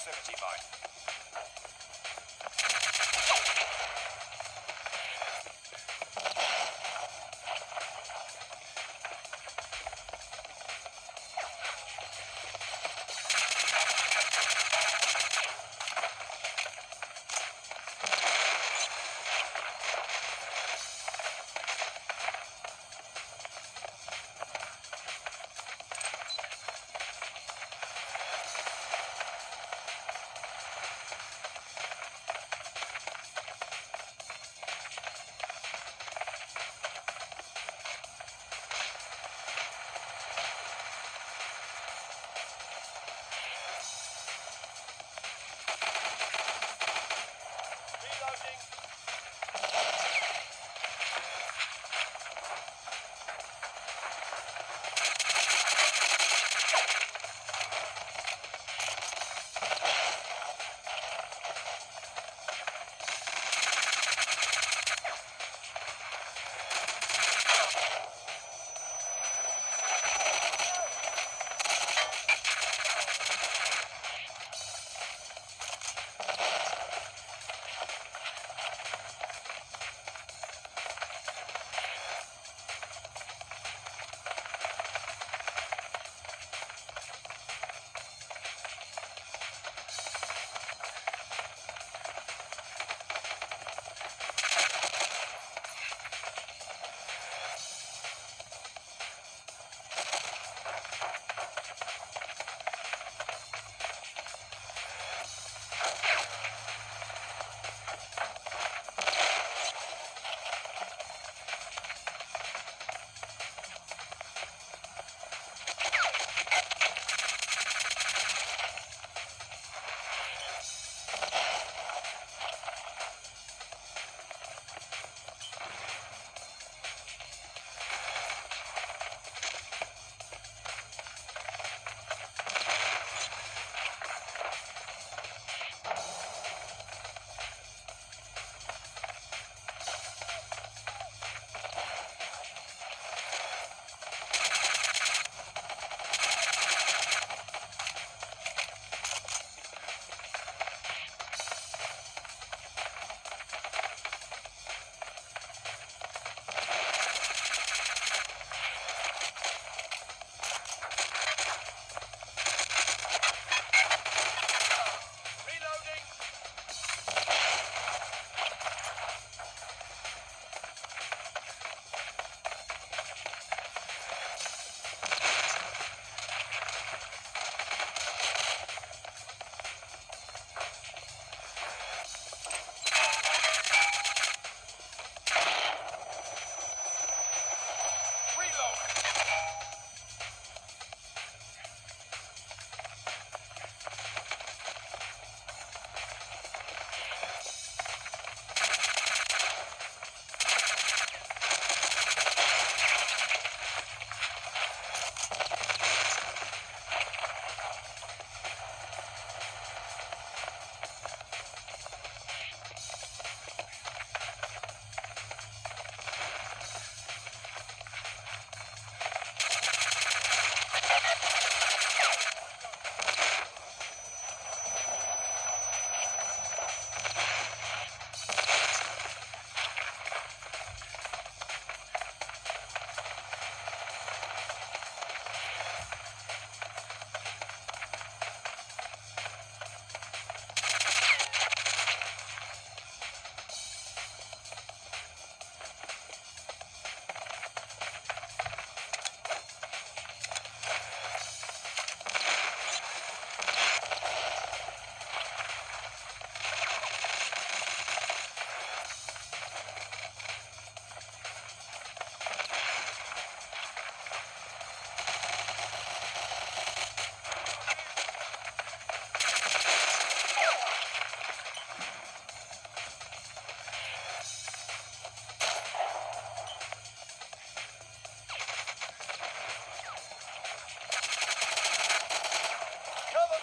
75.